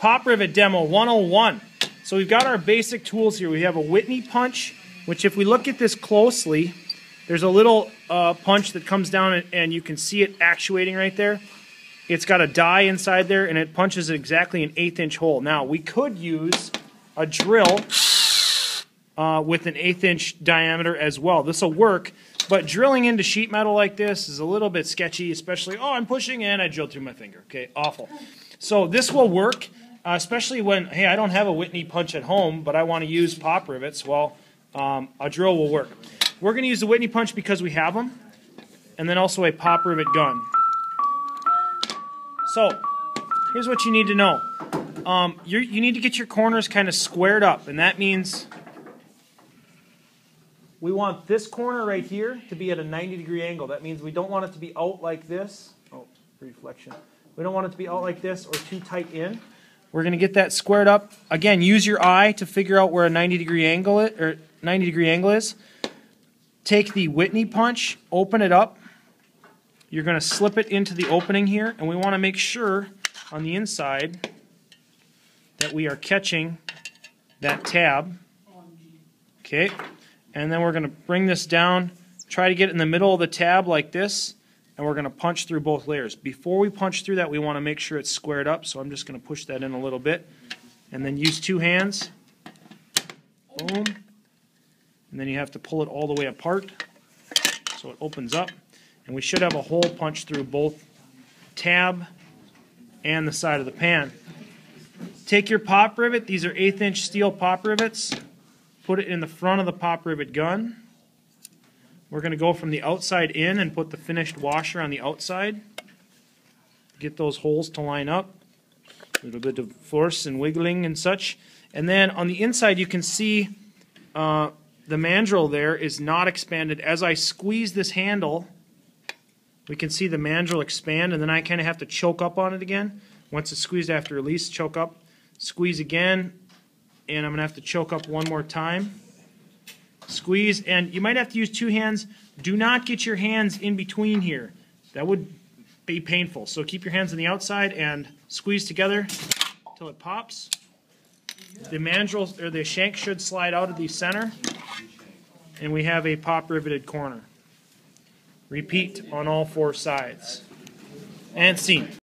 Pop Rivet Demo 101. So we've got our basic tools here. We have a Whitney punch, which if we look at this closely, there's a little uh, punch that comes down and, and you can see it actuating right there. It's got a die inside there and it punches exactly an eighth inch hole. Now we could use a drill uh, with an eighth inch diameter as well. This will work, but drilling into sheet metal like this is a little bit sketchy, especially, oh, I'm pushing and I drilled through my finger. Okay, awful. So this will work, uh, especially when, hey, I don't have a Whitney punch at home, but I want to use pop rivets. Well, um, a drill will work. We're going to use the Whitney punch because we have them, and then also a pop rivet gun. So, here's what you need to know. Um, you need to get your corners kind of squared up, and that means we want this corner right here to be at a 90 degree angle. That means we don't want it to be out like this. Oh, reflection. We don't want it to be out like this or too tight in. We're going to get that squared up. Again, use your eye to figure out where a 90 degree angle it, or 90 degree angle is. Take the Whitney punch, open it up. You're going to slip it into the opening here, and we want to make sure on the inside that we are catching that tab. Okay, and then we're going to bring this down, try to get in the middle of the tab like this, and we're going to punch through both layers. Before we punch through that, we want to make sure it's squared up, so I'm just going to push that in a little bit, and then use two hands. Boom. And then you have to pull it all the way apart so it opens up. And we should have a hole punched through both tab and the side of the pan. Take your pop rivet, these are eighth inch steel pop rivets, put it in the front of the pop rivet gun. We're going to go from the outside in and put the finished washer on the outside. Get those holes to line up. A little bit of force and wiggling and such. And then on the inside you can see uh, the mandrel there is not expanded. As I squeeze this handle, we can see the mandrel expand and then I kind of have to choke up on it again. Once it's squeezed after release, choke up, squeeze again, and I'm going to have to choke up one more time. Squeeze, and you might have to use two hands. Do not get your hands in between here. That would be painful. So keep your hands on the outside and squeeze together until it pops. The mandrel, or the shank should slide out of the center, and we have a pop riveted corner. Repeat on all four sides. And scene.